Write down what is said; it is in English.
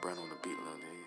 Brand on the beat, little nigga.